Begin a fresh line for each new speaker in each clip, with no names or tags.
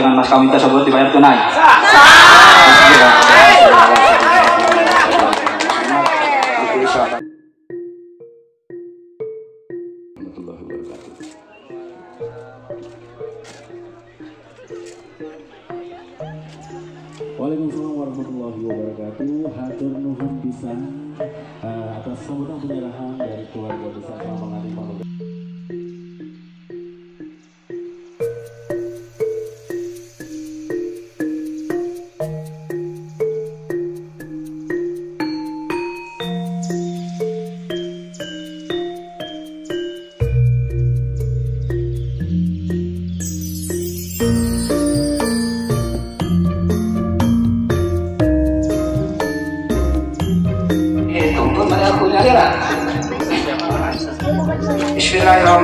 dengan mas kawin tersebut dibayar tunai.
Waalaikumsalam warahmatullahi wabarakatuh. Hatur nuhun pisan eh, atas sambutan penyerahan dari keluarga besar Pamangan Pamoga.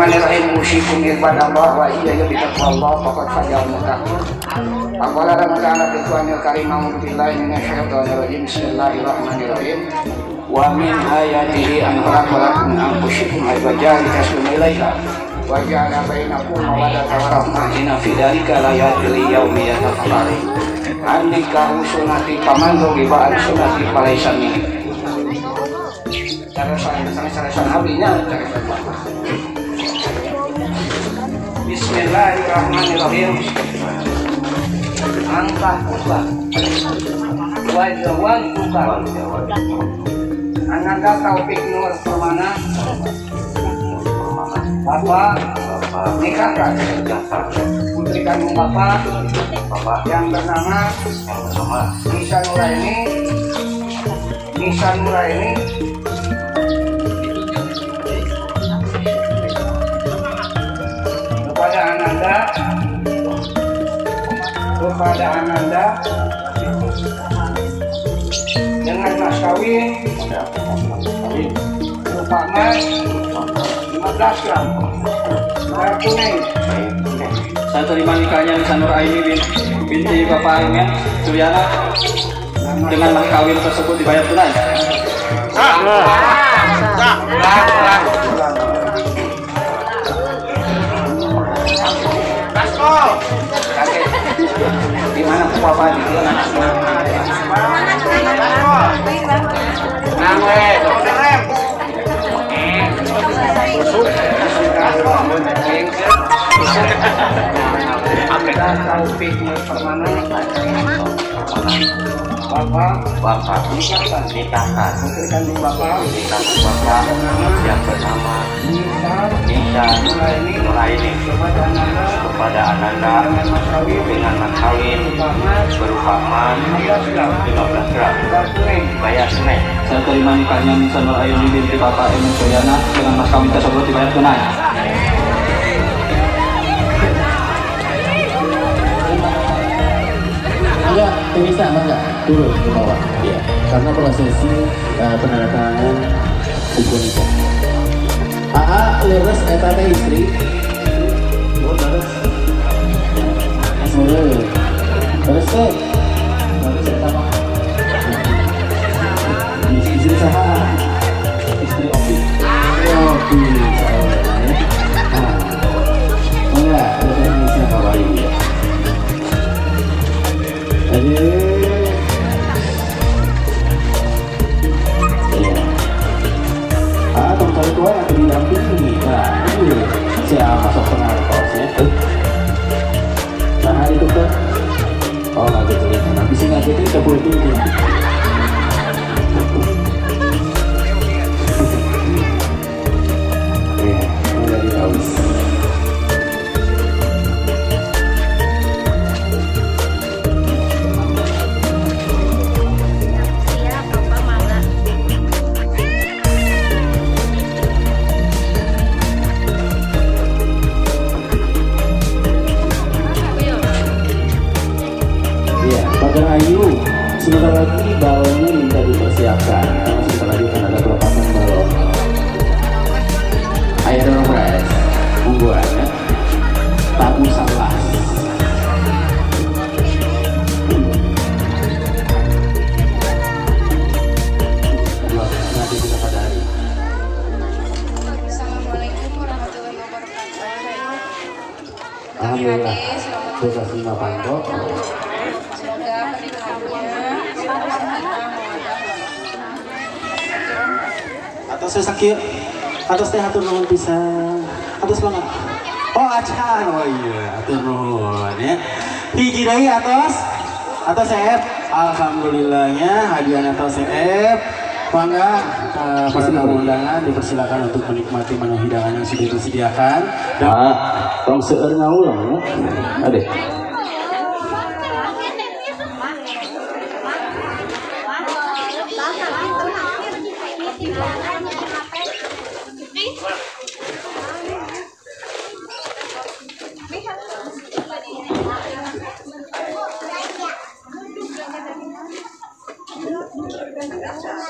Bismillahirrahmanirrahim Usikum irban Allah wa iya ya bitaqwa Allah Faqad fajal mutaqun Aqwala Ramadan Bituanil karim A'udhu billahi minasyaitonir rajim Bismillahirrahmanirrahim. Wa min ayatihi an khalaqalakum anfusikum azwajan litaskunu ilaiha wa ja'ala bainakum mawaddatan wa rahmah inna fi dzalika laayatin liqaumin yatafakkarun Andika usunati pamando giba an sunati falaysa minni cara sana cara sana abinya cara sana Bismillahirrahmanirrahim. Angkat buka wajawan buka ananda taufik nur permana. Bapak nikahkan. Putri kandung Bapak yang bernama Nisa Nuraini. Nisa Nuraini Ananda dengan mas kawin emas 15 gram. Bayar tunai
Saya terima nikahnya Nisa Nur Aini bin, binti Bapak Imen Suryana dengan mas kawin tersebut dibayar tunai.
kakek papa di. Kita taufik permana Bapak
Bapak
nikahkan
nikahkan
Bapak
Bapak yang bernama
Nuraini
Nuraini
kepada Ananda dengan mas kawin
dengan mas kawin
Bapak
berupa emas
15 gram
15 gram.
Bayar tunai
Saya terima nikahnya Nisa Nur Aini binti Bapak Imen Suryana dengan mas kawin tersebut dibayar tunai.
Enggak, bisa enggak? Turun ke bawah. Iya. Karena prosesi eh, penandatanganan buku nikah. AA leres eta teh istri. Oh, leres. Boleh. Leres Pagar Ayu. Sebentar lagi balonnya minta dipersiapkan sebentar lagi akan ada pelepasan balon. Ayo dong, guys. Ungguan ya. Tak usah lah. Nanti kita pada hari.
Assalamualaikum warahmatullahi wabarakatuh. Kami
Alhamdulillah. Terima kasih Bapak Novanto Saya sakit atas teh hatur nuhun pisan atas banget oh acan oh iya hatur nuhun ya hiji atas atas CF alhamdulillahnya hadiah atas CF Mangga eh, para tamu undangan dipersilakan untuk menikmati menu hidangan yang sudah disediakan. Dan, tong seueur ngaulang ya. Ade. that's just